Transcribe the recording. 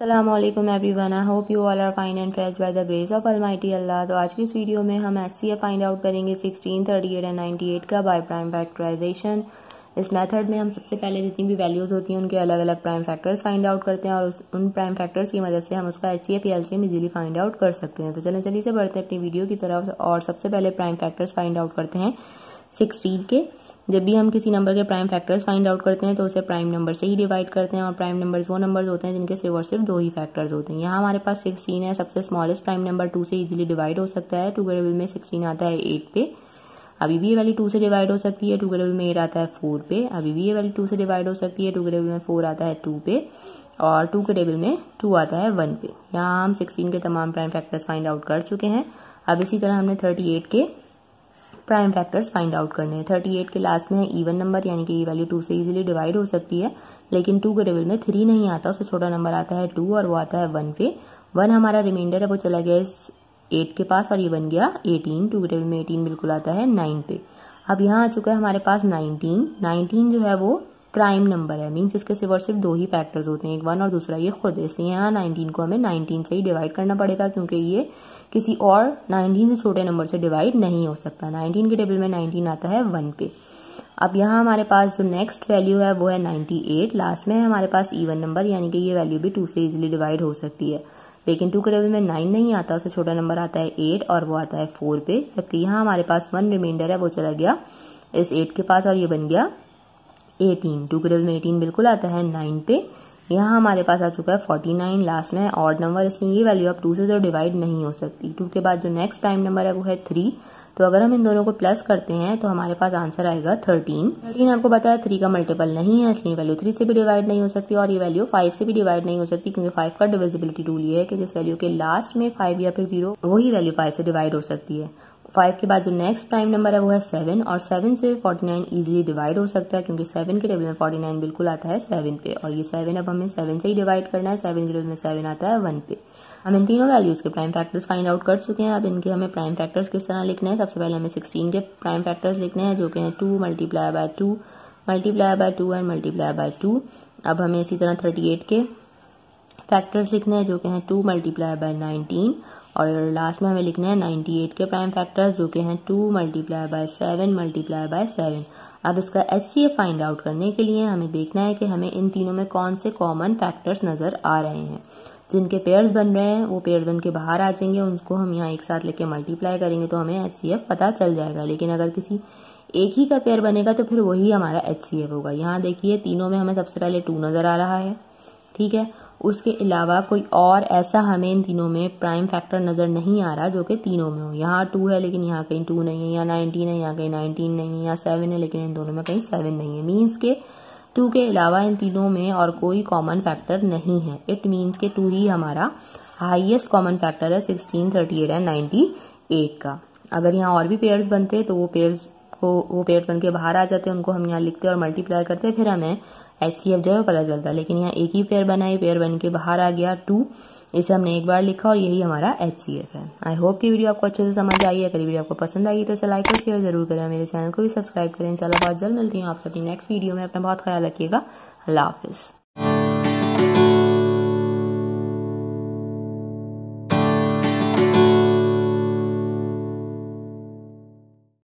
Allam everyone I hope you all are fine and fresh by the grace of almighty Allah तो आज की इस वीडियो में हम एच सी फाइंड आउट करेंगे 16, 38 एंड 98 का बाय प्राइम फैक्टराइजेशन इस मेथड में हम सबसे पहले जितनी भी वैल्यूज़ होती हैं उनके अलग अलग प्राइम फैक्टर्स फाइंड आउट करते हैं और उस, उन प्राइम फैक्टर्स की मदद से हम उसका H C F L C M easily find out कर सकते हैं। तो चलें चलिए से बढ़ते हैं अपनी वीडियो की तरफ़ और सबसे पहले प्राइम फैक्टर्स फाइंड आउट करते हैं। सिक्सटीन के। जब भी हम किसी नंबर के प्राइम फैक्टर्स फाइंड आउट करते हैं तो उसे प्राइम नंबर से ही डिवाइड करते हैं, और प्राइम नंबर्स वो नंबर्स होते हैं जिनके सिर्फ़ और सिर्फ़ दो ही फैक्टर्स होते हैं। यहाँ हमारे पास सिक्सटीन है, सबसे स्मॉलेस्ट प्राइम नंबर टू से इजीली डिवाइड हो सकता है। टू के में सिक्सटीन आता है एट पे। अभी भी ये वैल्यू टू से डिवाइड हो सकती है टू के में एट आता है फोर पे। अभी भी ये वैल्यू टू से डिवाइड हो सकती है टू के में फोर आता है टू पे, और टू के टेबल में टू आता है वन पे। यहाँ हम सिक्सटीन के तमाम प्राइम फैक्टर्स फाइंड आउट कर चुके हैं। अब इसी तरह हमने थर्टी एट के प्राइम फैक्टर्स फाइंड आउट करने हैं। थर्टी एट के लास्ट में है इवन नंबर यानी कि ये वैल्यू टू से इजीली डिवाइड हो सकती है, लेकिन टू के टेबल में थ्री नहीं आता, उससे छोटा नंबर आता है टू और वो आता है वन पे। वन हमारा रिमाइंडर है, वो चला गया इस एट के पास और ये बन गया एटीन टू के टेबल में एटीन बिल्कुल आता है नाइन पे। अब यहाँ आ चुका है हमारे पास नाइनटीन नाइनटीन जो है वो प्राइम नंबर है। मीन्स इसके सिर्फ़ और सिर्फ़ दो ही फैक्टर्स होते हैं, एक वन और दूसरा ये खुद। इसलिए यहाँ नाइनटीन को हमें नाइनटीन से ही डिवाइड करना पड़ेगा, क्योंकि ये किसी और नाइनटीन से छोटे नंबर से डिवाइड नहीं हो सकता। नाइनटीन के टेबल में नाइनटीन आता है वन पे। अब यहाँ हमारे पास जो नेक्स्ट वैल्यू है, वो है नाइन्टी एट लास्ट में हमारे पास इवन नंबर यानी कि ये वैल्यू भी टू से इजिली डिवाइड हो सकती है। लेकिन टू के टेबल में नाइन नहीं आता, उससे छोटा नंबर आता है एट और वो आता है फोर पे। जबकि यहाँ हमारे पास वन रिमाइंडर है, वो चला गया इस एट के पास और ये बन गया एटीन, टू के में एटीन बिल्कुल आता है, नाइन पे। यहाँ हमारे पास आ चुका है फोर्टी नाइन लास्ट में ऑड नंबर इसलिए ये वैल्यू अब टू से तो डिवाइड नहीं हो सकती। टू के बाद जो नेक्स्ट प्राइम नंबर है, वो है थ्री तो अगर हम इन दोनों को प्लस करते हैं तो हमारे पास आंसर आएगा थर्टीन थर्टीन आपको है थ्री का मल्टीपल नहीं है, इसलिए वैल्यू थ्री से भी डिवाइड नहीं हो सकती, और ये वैल्यू फाइव से भी डिवाइड नहीं हो सकती, क्योंकि फाइव का डिविजिबिलिटी रूल ये है कि जिस वैल्यू के लास्ट में फाइव या फिर ज़ीरो वही वैल्यू फाइव से डिवाइड हो सकती है। फाइव के बाद जो नेक्स्ट प्राइम नंबर है, वो है सेवन और सेवन से फोर्टी नाइन ईजिली डिवाइड हो सकता है क्योंकि सेवन के टेबल में फोर्टी नाइन बिल्कुल आता है सेवन पे और ये सेवन अब हमें सेवन से ही डिवाइड करना है सेवन के टेबल में सेवन आता है वन पे। हम इन तीनों वैल्यूज़ के प्राइम फैक्टर्स फाइंड आउट कर चुके हैं, अब इनके हमें प्राइम फैक्टर्स किस तरह लिखने हैं? सबसे पहले हमें सिक्सटीन के प्राइम फैक्टर्स लिखने हैं, जो कि हैं two multiply by two multiply by two and multiply by two अब हमें इसी तरह थर्टी एट के फैक्टर्स लिखने हैं, जो कि हैं टू मल्टीप्लाई बाय नाइनटीन और लास्ट में हमें लिखना है 98 के प्राइम फैक्टर्स जो कि हैं two multiply by seven multiply by seven अब इसका H C F find out करने के लिए हमें देखना है कि हमें इन तीनों में कौन से कॉमन फैक्टर्स नज़र आ रहे हैं। जिनके पेयर्स बन रहे हैं, वो पेयर्स बन के बाहर आ जाएँगे, उनको हम यहाँ एक साथ लेके मल्टीप्लाई करेंगे तो हमें एच सी एफ़ पता चल जाएगा। लेकिन अगर किसी एक ही का पेयर बनेगा तो फिर वही हमारा एच सी एफ़ होगा। यहाँ देखिए, तीनों में हमें सबसे पहले टू नज़र आ रहा है। ठीक है? उसके अलावा कोई और ऐसा हमें इन तीनों में प्राइम फैक्टर नज़र नहीं आ रहा जो कि तीनों में हो। यहाँ टू है, लेकिन यहाँ कहीं टू नहीं है, यहाँ नाइनटीन है, यहाँ कहीं नाइनटीन नहीं है, यहाँ सेवन है, लेकिन इन दोनों में कहीं सेवन नहीं है। मीन्स के टू के अलावा इन तीनों में और कोई कॉमन फैक्टर नहीं है। इट मीन्स के टू ही हमारा हाइएस्ट कॉमन फैक्टर है sixteen thirty eight and ninety eight का। अगर यहाँ और भी पेयर्स बनते तो वो पेयर्स को, वो पेयर बन के बाहर आ जाते, उनको हम यहाँ लिखते और मल्टीप्लाई करते, फिर हमें एच सी एफ़ जो है पता चलता है। लेकिन यहाँ एक ही पेयर बना है पेयर बन के बाहर आ गया टू इसे हमने एक बार लिखा और यही हमारा एच सी एफ़ है। आई होप कि वीडियो आपको अच्छे से समझ आई है। अगर वीडियो आपको पसंद आई तो इसे लाइक और शेयर ज़रूर करें। मेरे चैनल को भी सब्सक्राइब करें। चलो बहुत जल्द मिलती हूँ आपसे अपनी नेक्स्ट वीडियो में। अपना बहुत ख्याल रखिएगा। अल्लाह हाफिज़।